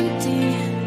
empty.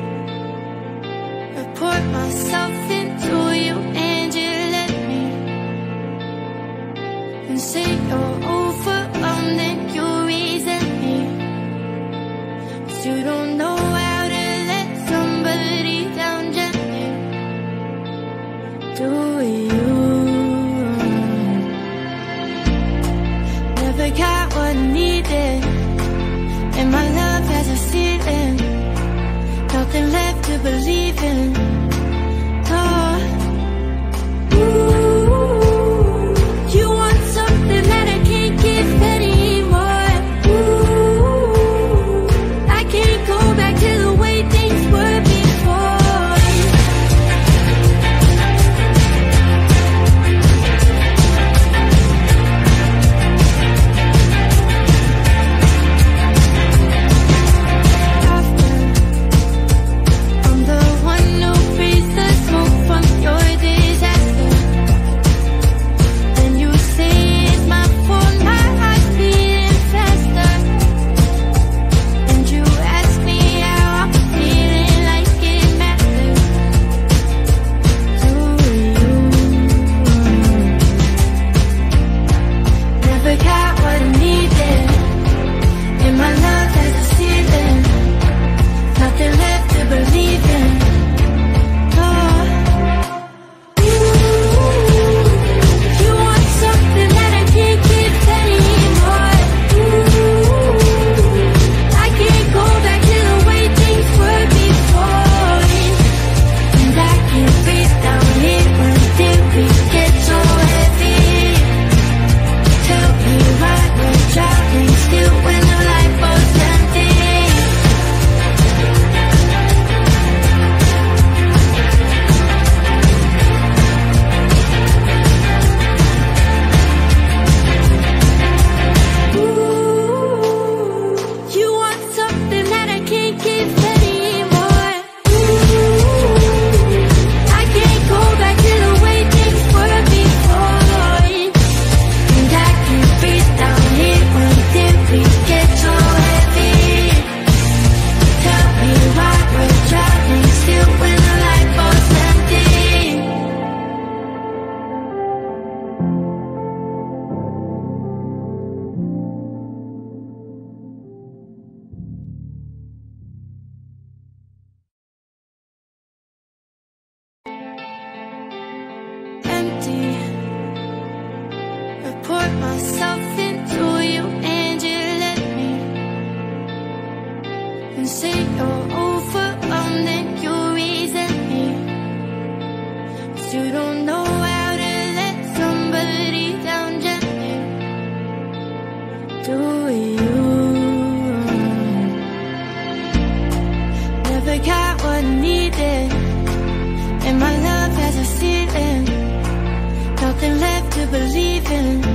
To believe in.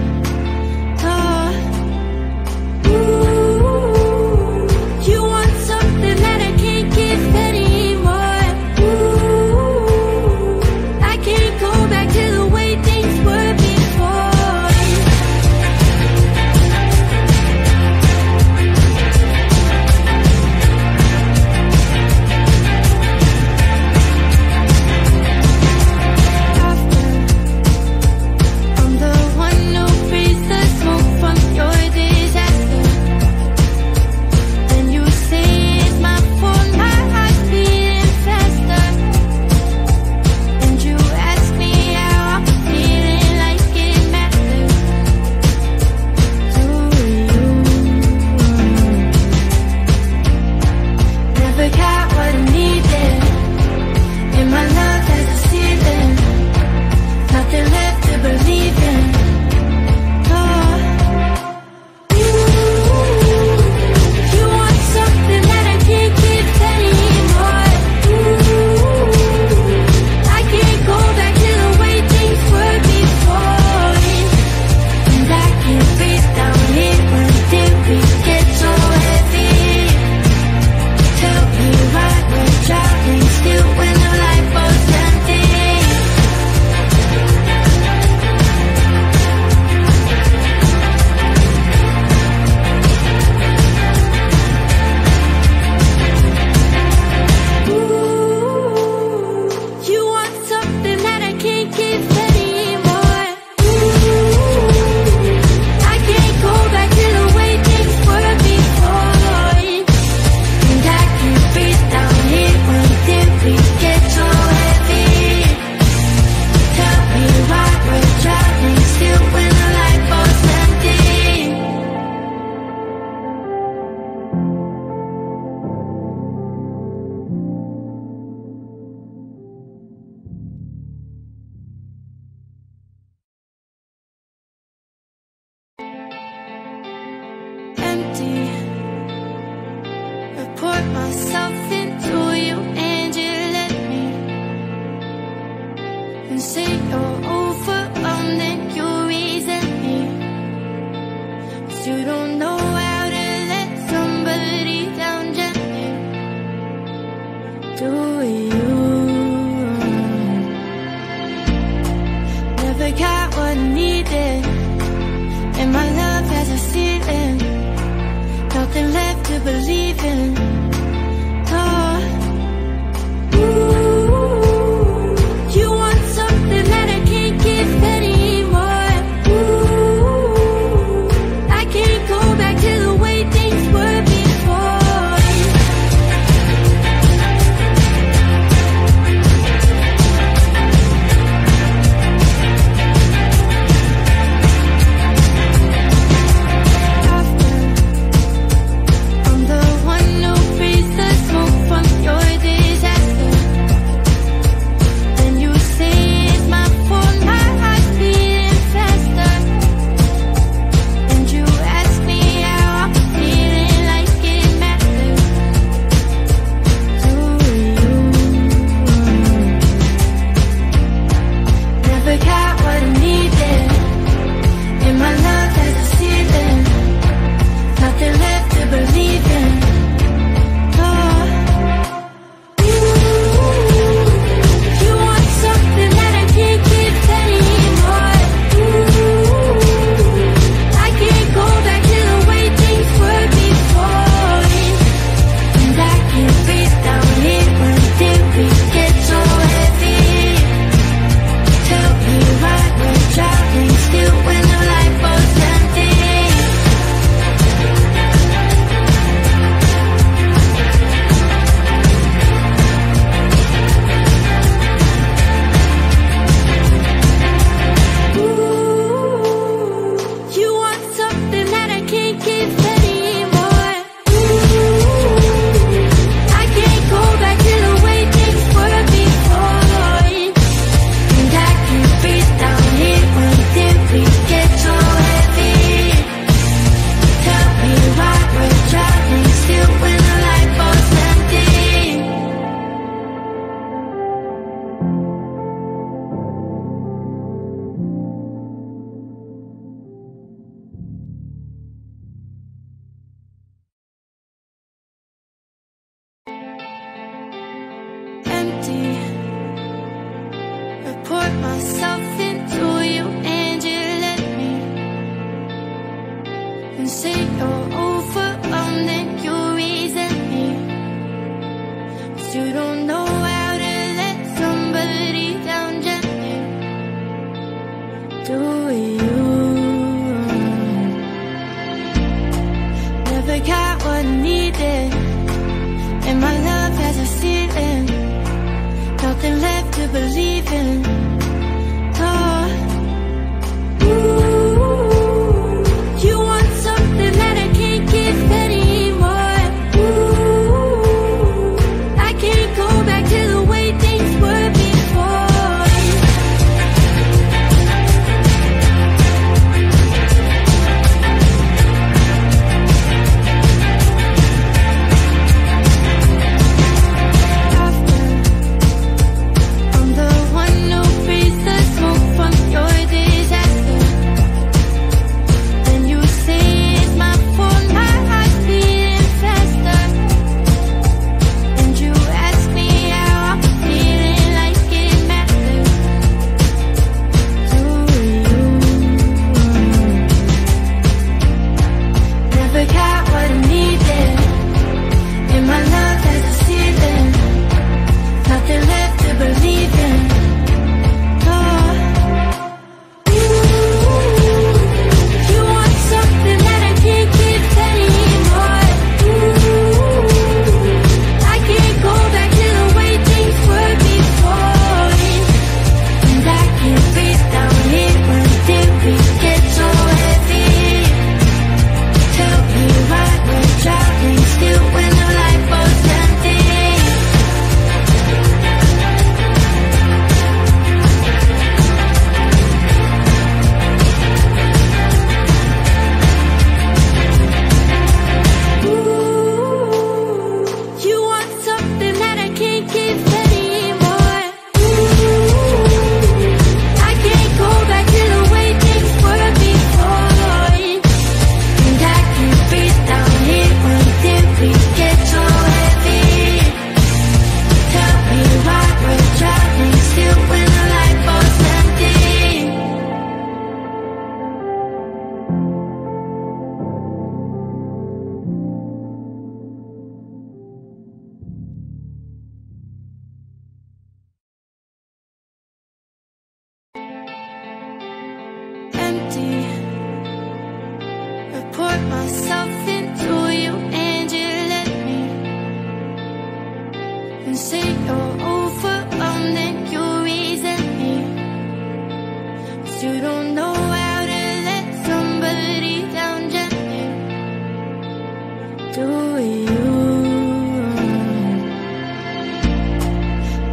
do you.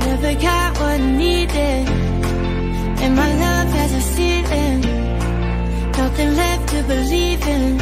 Never got what I needed. And my love has a ceiling. Nothing left to believe in.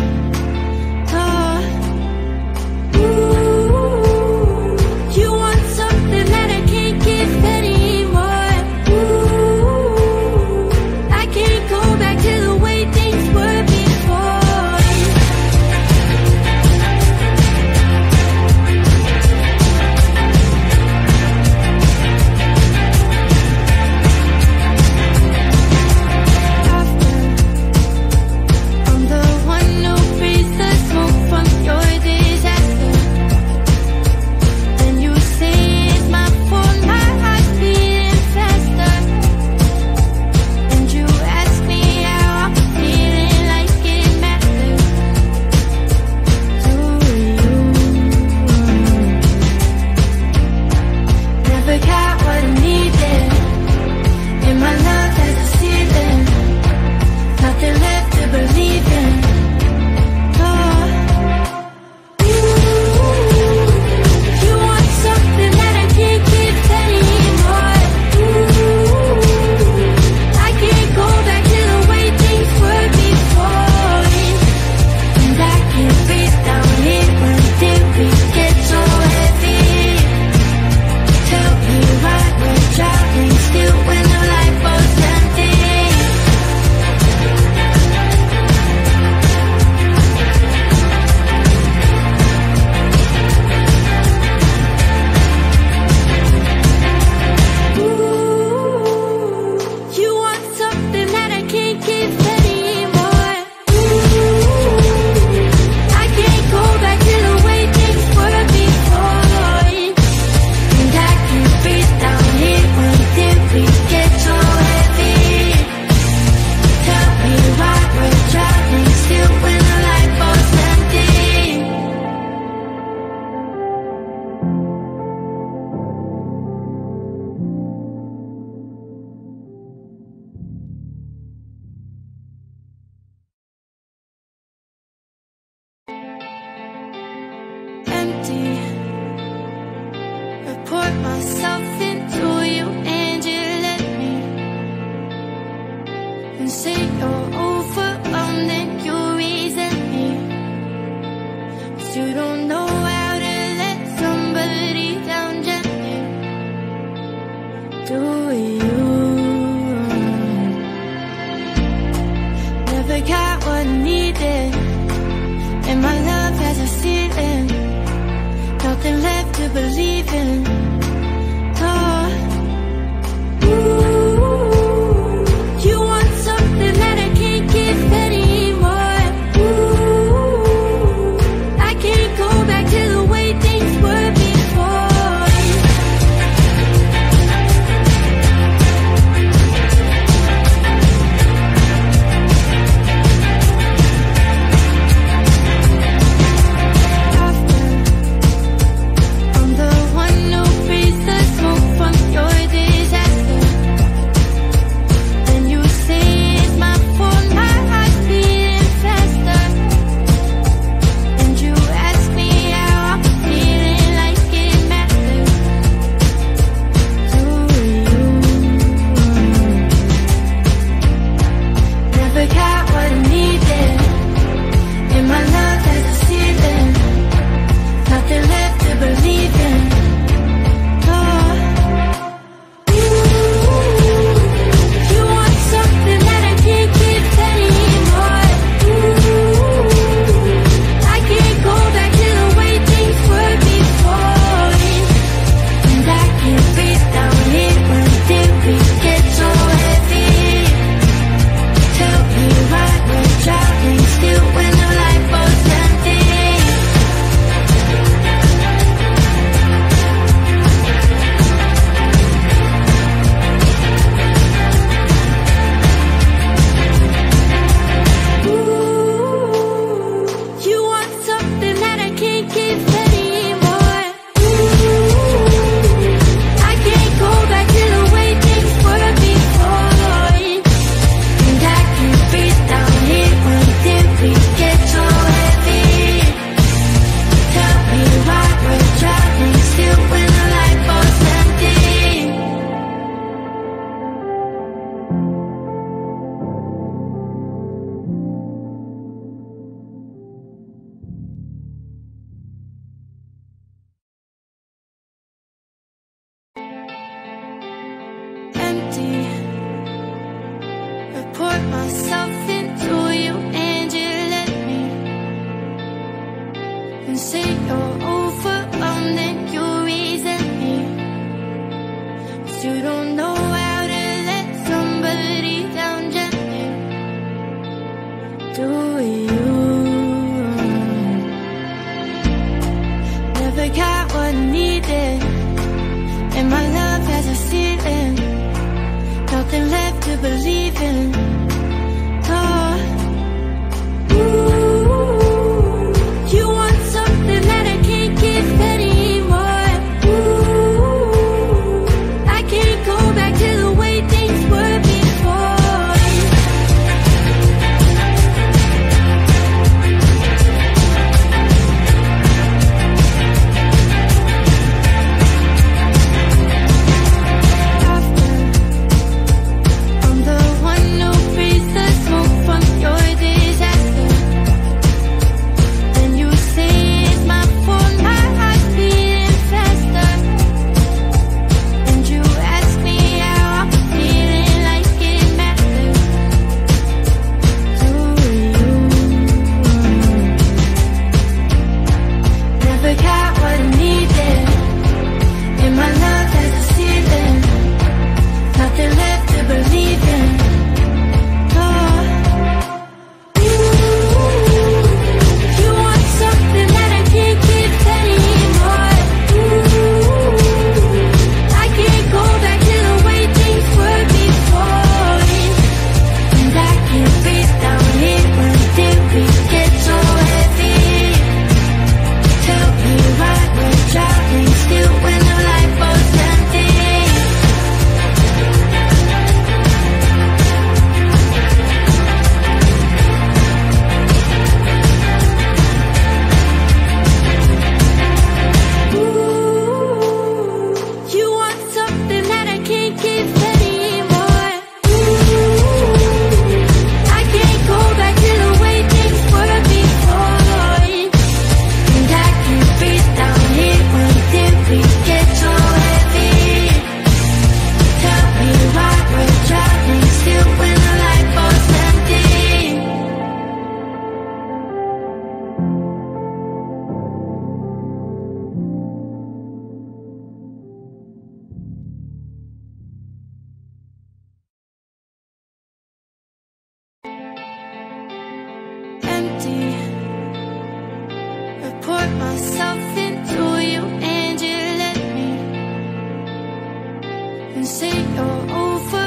over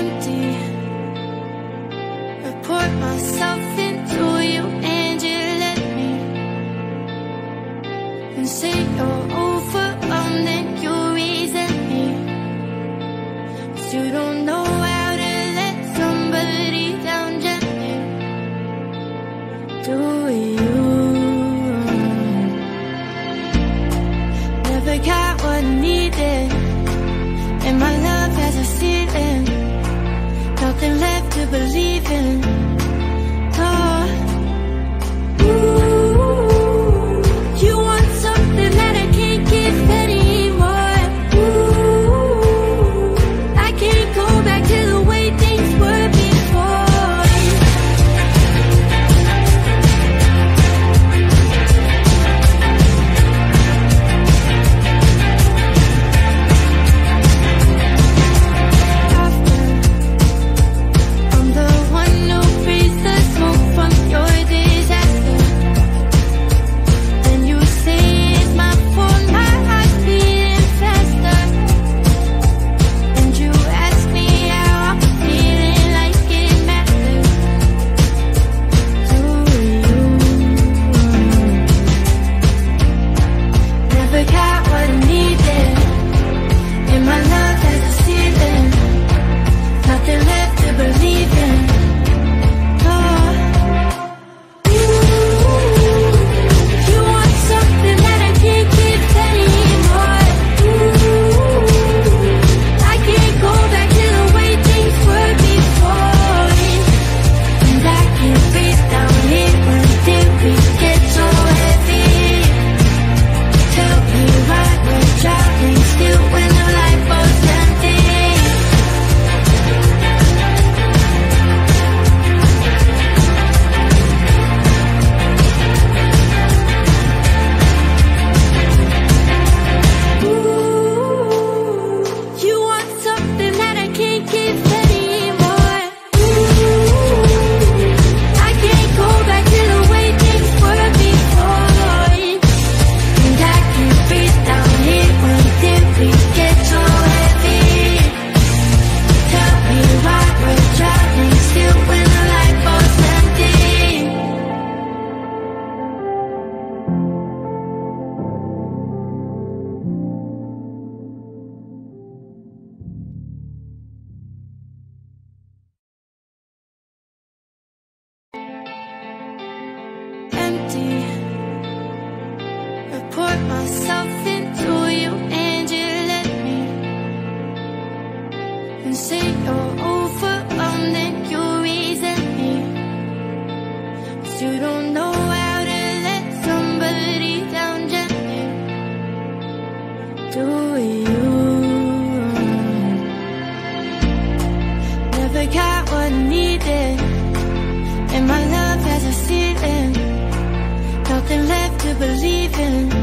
empty. Believe in.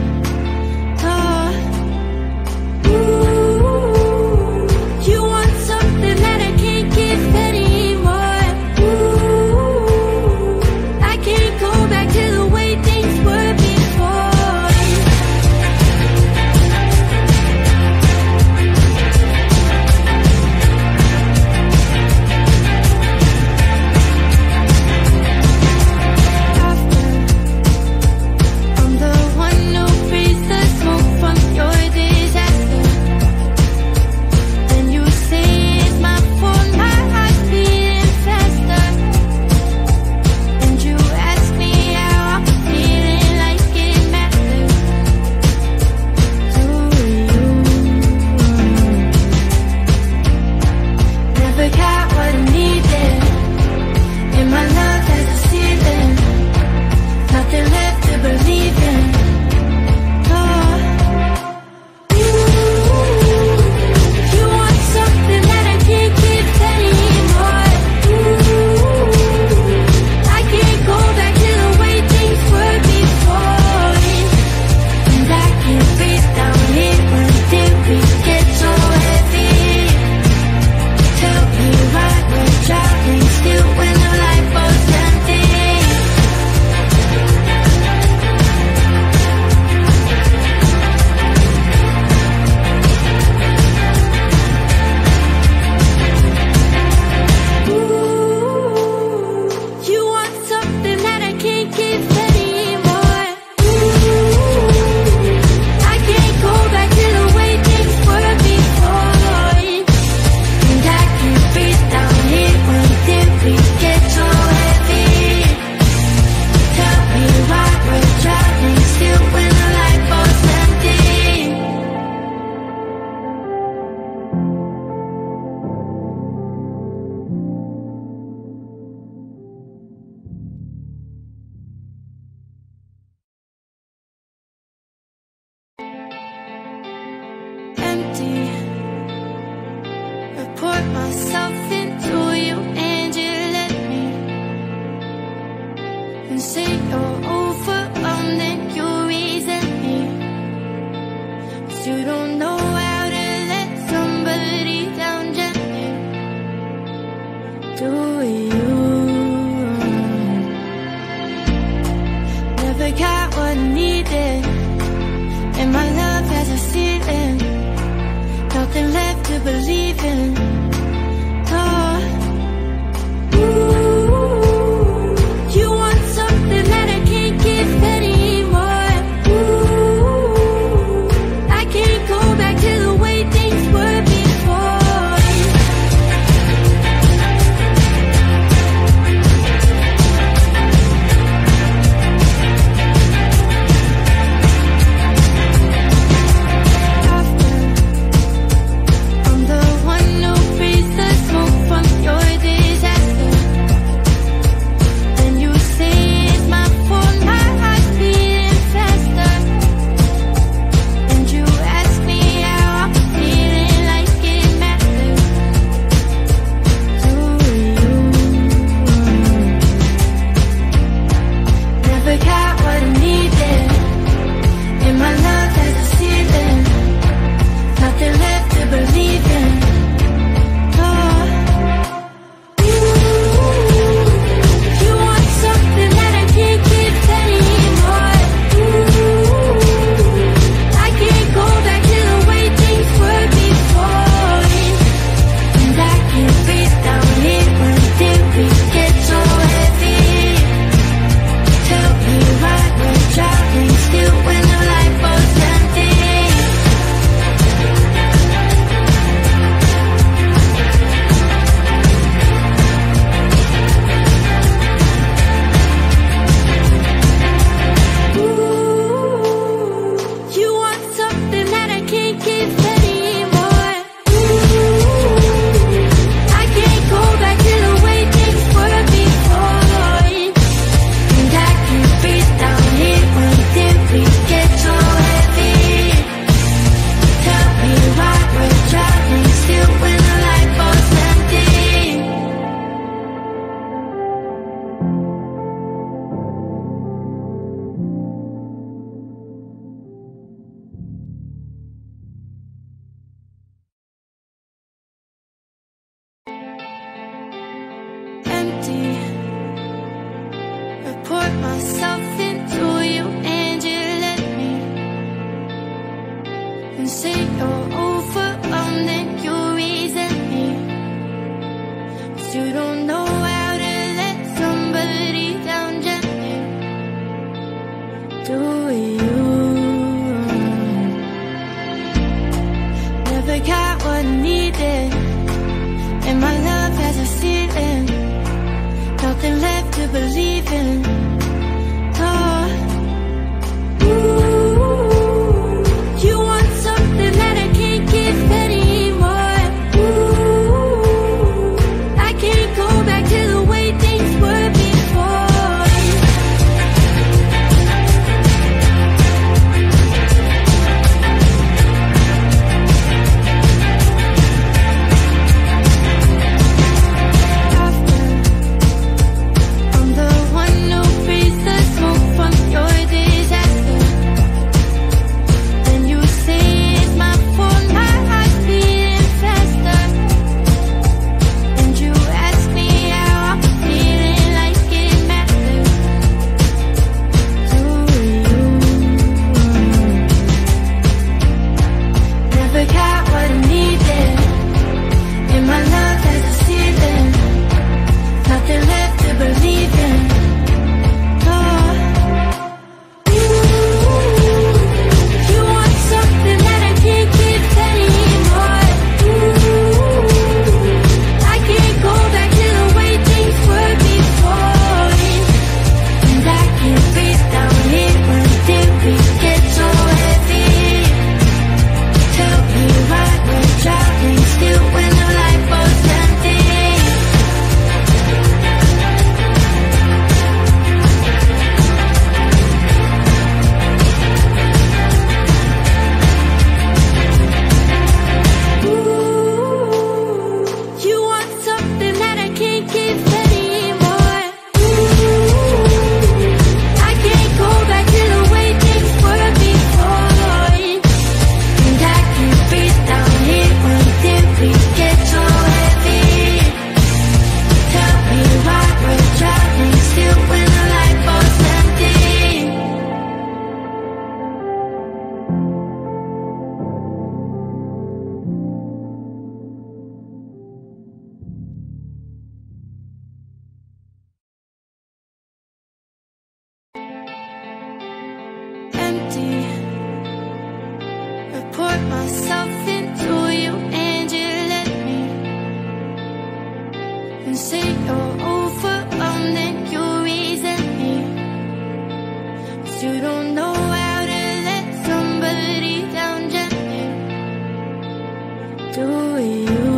with you.